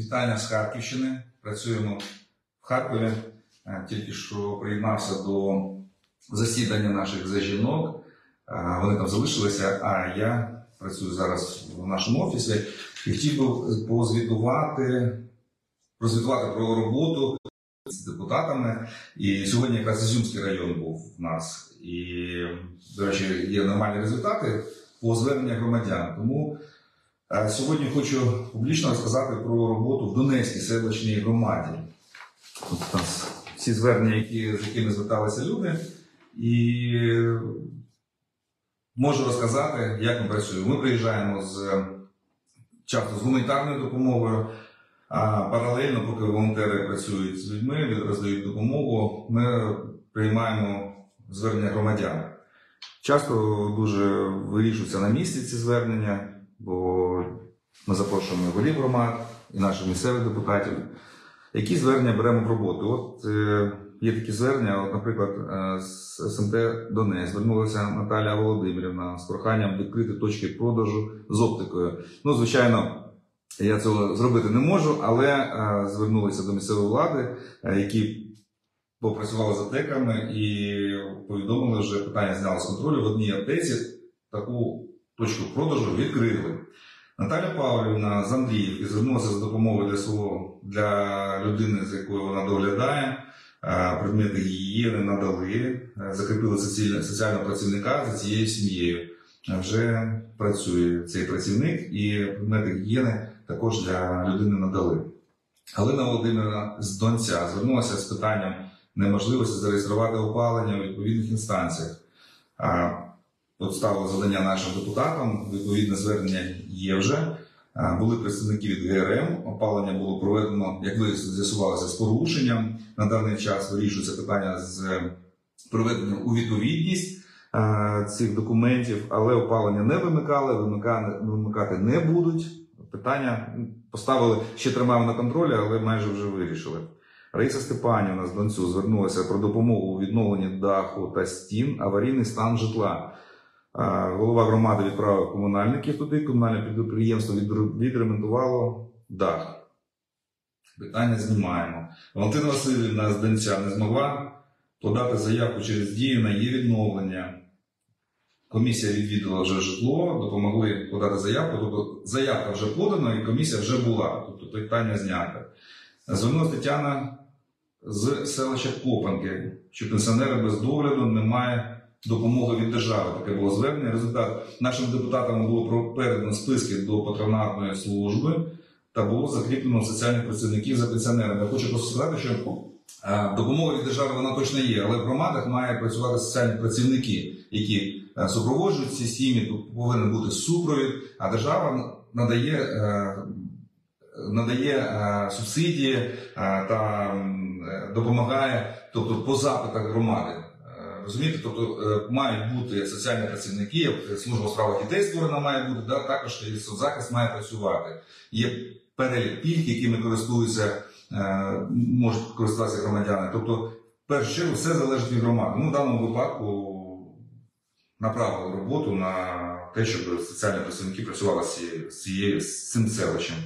Вітання з Харківщини. Працюємо в Харкові. Е, Тільки що приєднався до засідання наших за жінок. Е, Вони там залишилися, а я працюю зараз в нашому офісі і хотів би позвітувати, прозвітувати про роботу з депутатами. І сьогодні якраз Ізюмський район був в нас. І, до речі, є нормальні результати по зверненнях громадян. Тому сьогодні хочу публічно розказати про роботу в Донецькій селищній громаді. Тут у нас всі звернення, які, з якими зверталися люди, і можу розказати, як ми працюємо. Ми приїжджаємо з часто з гуманітарною допомогою. А паралельно, поки волонтери працюють з людьми, роздають допомогу, ми приймаємо звернення громадян. Часто дуже вирішуються на місці ці звернення, бо ми запрошуємо голів громад і наших місцевих депутатів. Які звернення беремо в роботу? От е, є такі звернення, от, наприклад, е, з СМТ Донець звернулася Наталя Володимирівна з проханням відкрити точки продажу з оптикою. Ну, звичайно, я цього зробити не можу, але е, звернулися до місцевої влади, е, які попрацювали з аптеками і повідомили, вже питання зняли з контролю. В одній аптеці таку точку продажу відкрили. Наталя Павлівна з Андріївки звернулася за допомогою для свого для людини, з якою вона доглядає. Предмети гігієни надали, закріпили соціального працівника за цією сім'єю. Вже працює цей працівник, і предмети гігієни також для людини надали. Галина Володимирівна з Донця звернулася з питанням неможливості зареєструвати опалення у відповідних інстанціях. От ставило завдання нашим депутатам, відповідне звернення є вже. Були представники від ГРМ, опалення було проведено, як ви з'ясувалося, з порушенням. На даний час вирішується питання з проведенням у відповідність цих документів, але опалення не вимикали, вимикати не будуть. Питання поставили, ще тримаємо на контролі, але майже вже вирішили. Раїса Степанівна з Донцю звернулася про допомогу у відновленні даху та стін, аварійний стан житла. Голова громади відправив комунальників туди, комунальне підприємство відре- відремонтувало дах. Питання знімаємо. Валентина Васильівна з Донця не змогла подати заявку через дію на її відновлення. Комісія відвідала вже житло, допомогли подати заявку. Тобто заявка вже подана і комісія вже була. Тобто питання знято. Звернулася Тетяна з селища Копанки, що пенсіонери без догляду не має допомоги від держави. Таке було звернення. Результат нашим депутатам було передано списки до патронатної служби та було закріплено соціальних працівників за пенсіонерами. Хочу просто сказати, що е, допомога від держави вона точно є, але в громадах має працювати соціальні працівники, які е, супроводжують ці сім'ї. Тут повинен бути супровід, а держава надає. е, Надає субсидії та допомагає, тобто по запитах громади. Розумієте, тобто е, мають бути соціальні працівники, е, служба у справах дітей створена має бути, да, також і соцзахист має працювати. Є перелік пільг, якими користуються, е, можуть користуватися громадяни. Тобто, в першу чергу, все залежить від громади. Ну, в даному випадку направили роботу на те, щоб соціальні працівники працювали з цією- з цим селищем.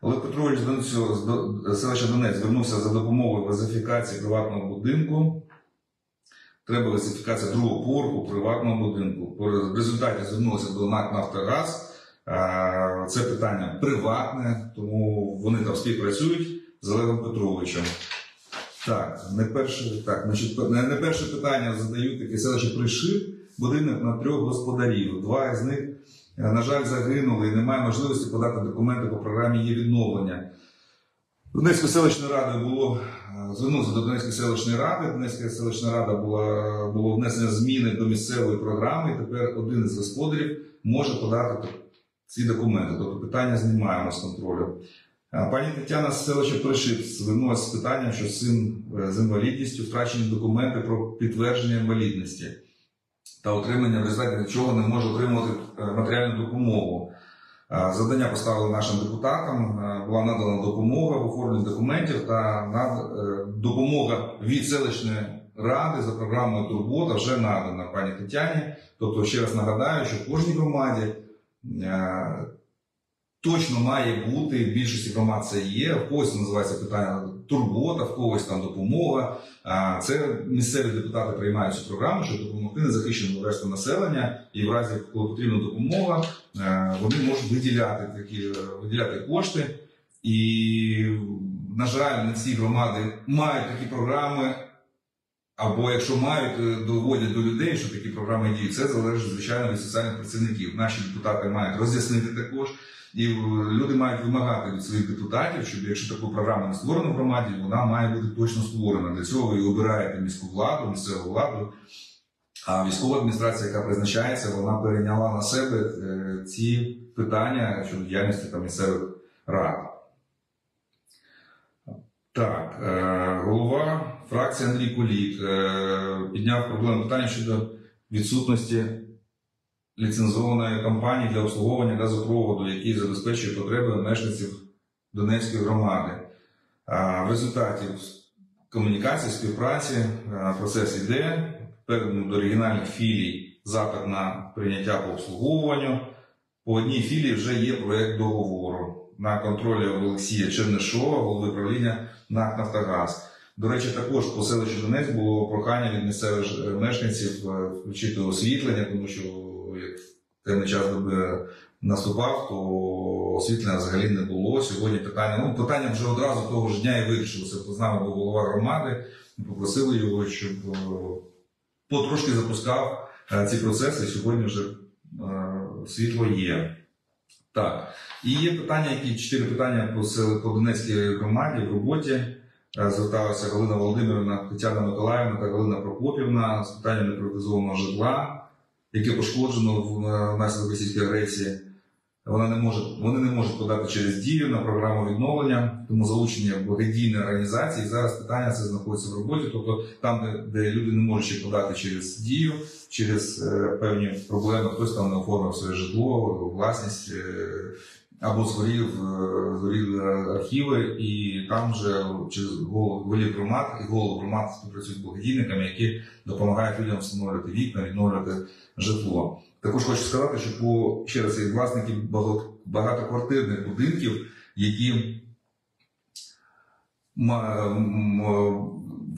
Олег Петрович з селища Донець звернувся за допомогою газифікації приватного будинку. Треба газифікація другого поверху приватного будинку. В результаті звернулися до НАК «Нафтогаз». Це питання приватне, тому вони там співпрацюють з Олегом Петровичем. Так, не перше, так, значить, не перше питання задають таке селище Пришив, будинок на трьох господарів. Два з них, е, на жаль, загинули і немає можливості подати документи по програмі її відновлення. Донецької селищної ради було е, звернувся до Донецької селищної ради. Донецька селищна рада була було внесено зміни до місцевої програми. і Тепер один із господарів може подати ці документи. Тобто питання знімаємо з контролю. Е, Пані Тетяна з селища Пришип звернулася з питанням, що син е, з інвалідністю втрачені документи про підтвердження інвалідності та отримання в результаті чого не може отримувати матеріальну допомогу. Е, Завдання поставили нашим депутатам. е, Була надана допомога в оформленні документів та е, допомога від селищної ради за програмою Турбота вже надана пані Тетяні. Тобто, ще раз нагадаю, що в кожній громаді точно має бути, в більшості громад це є, в когось називається питання турбота, в когось там допомога. Це місцеві депутати приймають цю програму, щоб допомогти незахищеному верству населення, і в разі, коли потрібна допомога, е, вони можуть виділяти такі е, виділяти кошти. І, на жаль, не всі громади мають такі програми. Або якщо мають, е, доводять до людей, що такі програми діють, це залежить звичайно від соціальних працівників. Наші депутати мають роз'яснити також, і е, люди мають вимагати від своїх депутатів, щоб якщо таку програму не створено в громаді, вона має бути точно створена. Для цього ви обираєте міську владу, місцеву владу. А військова адміністрація, яка призначається, вона перейняла на себе е, ці питання щодо діяльності та місцевих рад. Так, е, голова фракції Андрій Кулік підняв проблему питання щодо відсутності ліцензованої компанії для обслуговування газопроводу, який забезпечує потреби мешканців Донецької громади. В результаті комунікації, співпраці процес йде, передано до регіональних філій запит на прийняття по обслуговуванню. По одній філії вже є проєкт договору на контролі Олексія Чернишова, голови правління НАК Нафтогаз. До речі, також по селищу Донець було прохання від місцевих мешканців е, включити освітлення, тому що як темний час доби наступав, то освітлення взагалі не було. Сьогодні питання, ну питання вже одразу того ж дня і вирішилося. З нами був голова громади, попросили його, щоб е, потрошки запускав е, ці процеси. Сьогодні вже е, світло є. Так. І є питання, які чотири питання по, по Донецькій громаді в роботі. Зверталася Галина Володимирівна, Тетяна Миколаївна та Галина Прокопівна з питанням неприватизованого житла, яке пошкоджено е, внаслідок російської агресії. Вона не може, вони не можуть подати через дію на програму відновлення, тому залучення благодійної організації. Зараз питання це знаходиться в роботі. Тобто там, де, де люди не можуть ще подати через дію, через е, певні проблеми, хтось там не оформив своє житло, власність. Е, або згорів, е, згоріли архіви, і там вже через голів громад і голову громад співпрацюють з благодійниками, які допомагають людям встановлювати вікна, відновлювати житло. Також хочу сказати, що по ще раз є власники багато- багатоквартирних будинків, які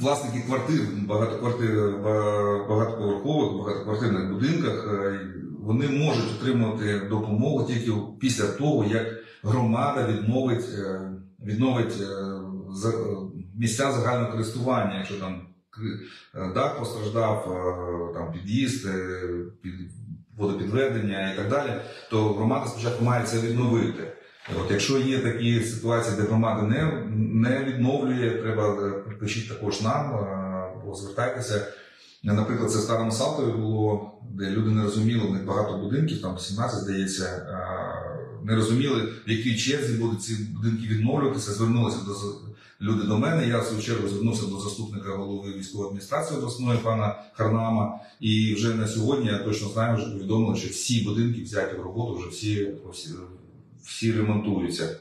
власники квартир, багатоквартир, багатоповерхових, багатоквартирних будинках, е, вони можуть отримати допомогу тільки після того, як громада відновить, е, відновить е, е, місця загального користування, якщо там дах постраждав, там під'їзд, під водопідведення і так далі, то громада спочатку має це відновити. От якщо є такі ситуації, де громада не, не відновлює, треба пишіть також нам, звертайтеся. Наприклад, це в старому Салтові було, де люди не розуміли, в них багато будинків, там 17, здається, е, не розуміли, в якій черзі будуть ці будинки відновлюватися. Звернулися до люди до мене. Я в свою чергу звернувся до заступника голови військової адміністрації обласної пана Харнама. І вже на сьогодні я точно знаю, вже повідомили, що всі будинки взяті в роботу, вже всі, всі, всі ремонтуються.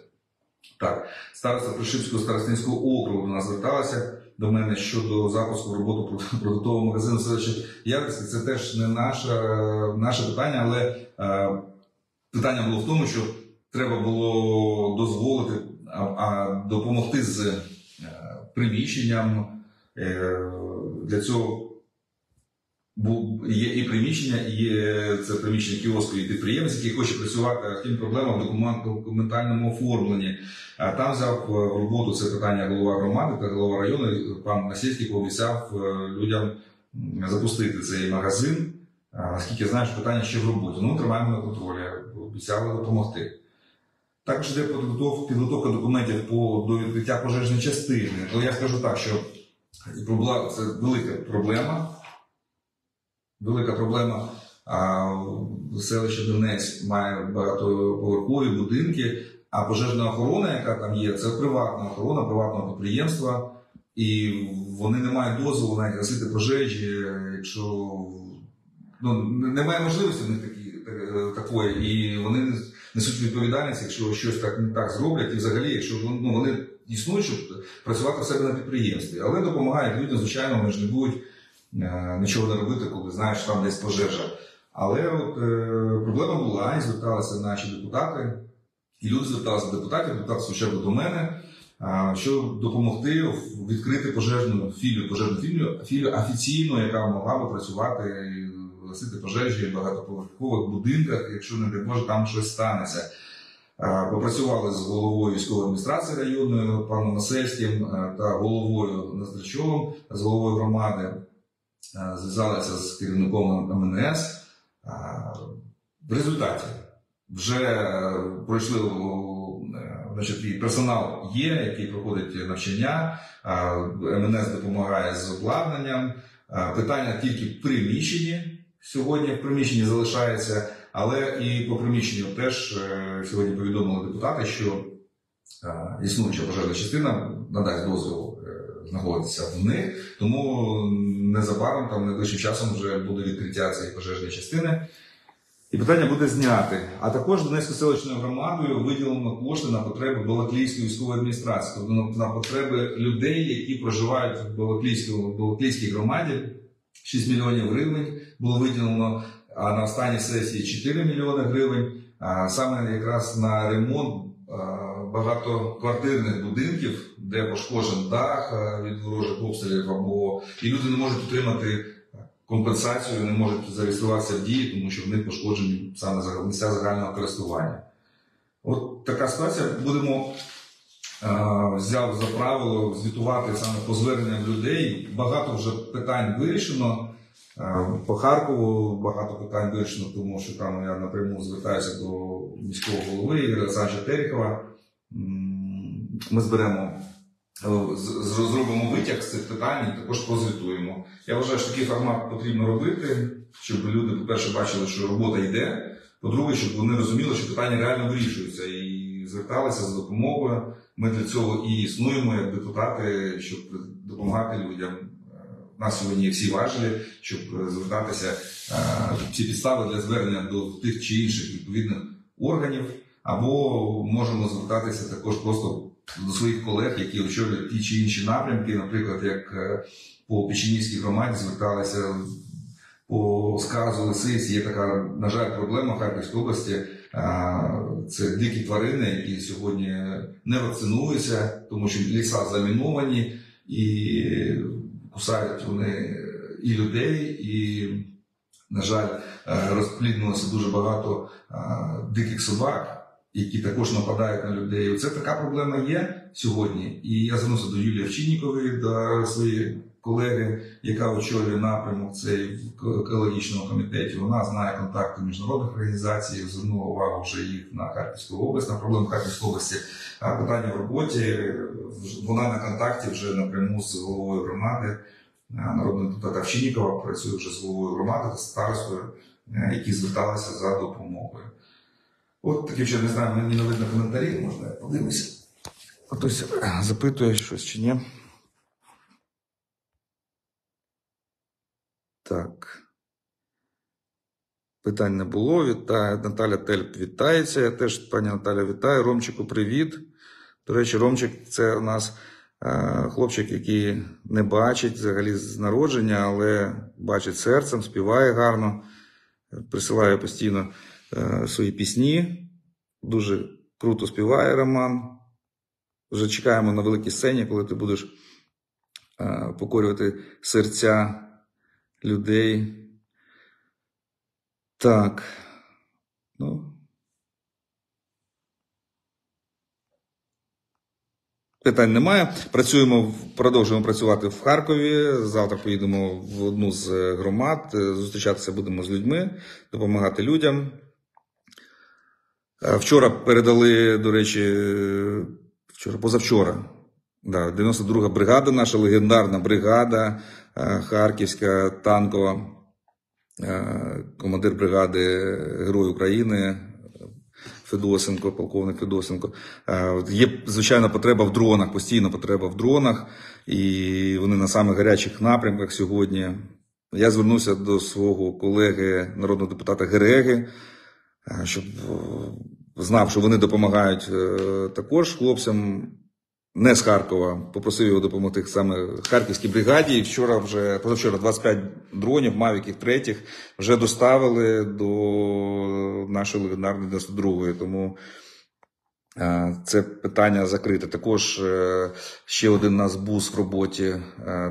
Так, староста Пришипського старостинського округу до нас зверталася до мене щодо запуску в роботу про- продуктового магазину селища якості. Це теж не наше, наше питання, але е, питання було в тому, що треба було дозволити, а, а допомогти з е, приміщенням. Е, для цього є і приміщення, і є це приміщення кіоску, і підприємець, який хоче працювати. А втім, проблема в документ- документальному оформленні. А там взяв е, в роботу це питання голова громади та голова району. Пан Насільський пообіцяв е, людям запустити цей магазин. Наскільки що питання ще в роботі. Ну, тримаємо на контролі, обіцяли допомогти. Також йде підготовка документів по до відкриття пожежної частини. То я скажу так, що це велика проблема. Велика проблема. Селище Донець має багатоповерхові будинки, а пожежна охорона, яка там є, це приватна охорона приватного підприємства, і вони не мають дозволу навіть гасити пожежі, якщо ну, немає можливості в них такі, е, такої, і вони несуть відповідальність, якщо щось так не так зроблять, і взагалі, якщо ну, вони існують, щоб працювати в себе на підприємстві, але допомагають людям, звичайно, вони ж не будуть нічого не робити, коли знаєш, що там десь пожежа. Але от, е, проблема була, і зверталися наші депутати. І люди зверталися до депутатів, депутати спочатку до мене, щоб допомогти відкрити пожежну філію, пожежну філію, філію офіційно, яка могла би працювати і гасити пожежі в багатоповерхових будинках, якщо не Боже, там щось станеться. Попрацювали з головою військової адміністрації районної паном Насельським та головою Ноздрачовим, з головою громади. А, Зв'язалися з керівником МНС. В результаті вже е, пройшли е, значить, персонал є, який проходить навчання. МНС допомагає з обладнанням. Питання тільки в приміщенні. Сьогодні в приміщенні залишається, але і по приміщенню теж е, сьогодні повідомили депутати, що е, існуюча пожежна частина надасть дозвіл е, знаходитися в них, тому незабаром, там найближчим часом вже буде відкриття цієї пожежної частини. І питання буде зняти. А також Донецькою селищною громадою виділено кошти на потреби Балаклійської військової адміністрації, тобто на- потреби людей, які проживають в Балаклійській громаді. 6 мільйонів гривень було виділено, а на останній сесії 4 мільйони гривень. А саме якраз на ремонт багатоквартирних будинків, де пошкоджен дах від ворожих обстрілів, або і люди не можуть отримати компенсацію, не можуть зареєструватися в дії, тому що в них пошкоджені саме місця загального користування. От така ситуація. Будемо е, взяв за правило звітувати саме по зверненням людей. Багато вже питань вирішено. Е, По Харкову багато питань вирішено, тому що там я напряму звертаюся до міського голови Ігоря Олександровича Терехова. Ми зберемо, е, зробимо витяг з цих питань і також прозвітуємо. Я вважаю, що такий формат потрібно робити, щоб люди, по-перше, бачили, що робота йде. По-друге, щоб вони розуміли, що питання реально вирішуються і зверталися за допомогою. Ми для цього і існуємо як депутати, щоб допомагати людям. Е, У нас сьогодні всі важелі, щоб е, звертатися е, ці підстави для звернення до тих чи інших відповідних органів, або можемо звертатися також просто до своїх колег, які очолюють ті чи інші напрямки, наприклад, як е, по Печенівській громаді зверталися по сказу лисиць. Є така, на жаль, проблема в Харківській області. А, Це дикі тварини, які сьогодні не вакцинуються, тому що ліса заміновані і кусають вони і людей, і, на жаль, е, розпліднулося дуже багато диких собак. Які також нападають на людей. Оце така проблема є сьогодні. І я звернувся до Юлії Овчиннікової, до своєї колеги, яка очолює напрямок цей в екологічному комітеті. Вона знає контакти міжнародних організацій, звернула увагу вже їх на Харківську область, на проблему Харківської області. А питання в роботі. Вона на контакті вже напряму з головою громади. А Народний депутат Овчиннікова працює вже з головою громади та старостою, е, які зверталися за допомогою. От такі вже не знаю, мені не видно коментарі, можна я. Хтось е, запитує щось чи ні. Так. Питань не було. Вітає. Наталя Тельп вітається. Я теж, пані Наталя, вітаю. Ромчику, привіт. До речі, Ромчик це у нас е, хлопчик, який не бачить взагалі з народження, але бачить серцем, співає гарно, присилає постійно свої пісні. Дуже круто співає Роман. Вже чекаємо на великій сцені, коли ти будеш е, покорювати серця людей. Так. Ну. Питань немає. Працюємо, продовжуємо працювати в Харкові. Завтра поїдемо в одну з е, громад. Е, Зустрічатися будемо з людьми, допомагати людям. Е, Вчора передали, до речі, е, вчора, позавчора. Да, 92-га бригада, наша легендарна бригада, е, Харківська танкова, командир бригади Герой України Федосенко, полковник Федосенко. Є звичайно потреба в дронах, постійно потреба в дронах, і вони на самих гарячих напрямках сьогодні. Я звернувся до свого колеги, народного депутата Гереги, щоб знав, що вони допомагають е, також хлопцям. Не з Харкова, попросив його допомогти саме Харківській бригаді. І вчора вже позавчора 25 дронів, мавіків третіх вже доставили до нашої легендарної 92-ї. Тому Е, Це питання закрите. Також е, ще один у нас бус в роботі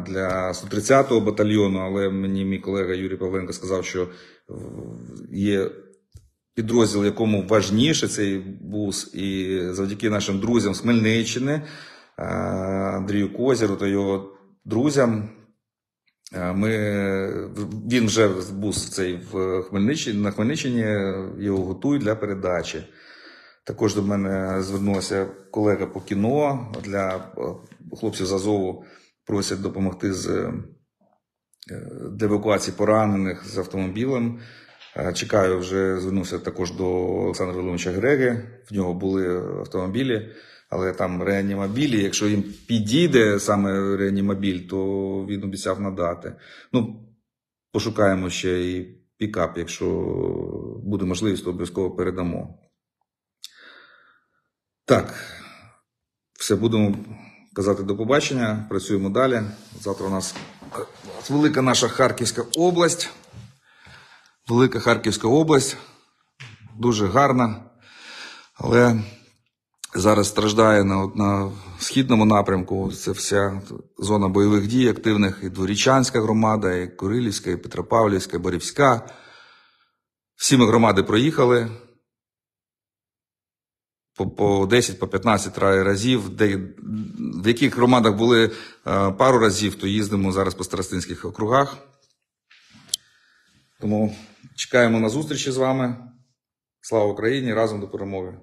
для 130-го батальйону, але мені мій колега Юрій Павленко сказав, що є підрозділ, якому важніше цей бус, і завдяки нашим друзям з Хмельниччини, е, Андрію Козіру та його друзям. е, Ми, він вже бус цей в Хмельниччині, на Хмельниччині його готують для передачі. Також до мене звернувся колега по кіно для е, хлопців з Азову. Просять допомогти з е, для евакуації поранених з автомобілем. Е, Чекаю, вже звернувся також до Олександра Володимировича Греги. В нього були автомобілі, але там реанімобілі. Якщо їм підійде саме реанімобіль, то він обіцяв надати. Ну, пошукаємо ще і пікап, якщо буде можливість, то обов'язково передамо. Так, все, будемо казати до побачення. Працюємо далі. Завтра у нас е, велика наша Харківська область. Велика Харківська область. Дуже гарна. Але зараз страждає на, на східному напрямку. Це вся зона бойових дій активних. І Дворічанська громада, і Курилівська, і Петропавлівська, і Борівська. Всі ми громади проїхали по, по 10, по 15 ра- разів, де, в яких громадах були е, пару разів, то їздимо зараз по старостинських округах. Тому чекаємо на зустрічі з вами. Слава Україні! Разом до перемоги!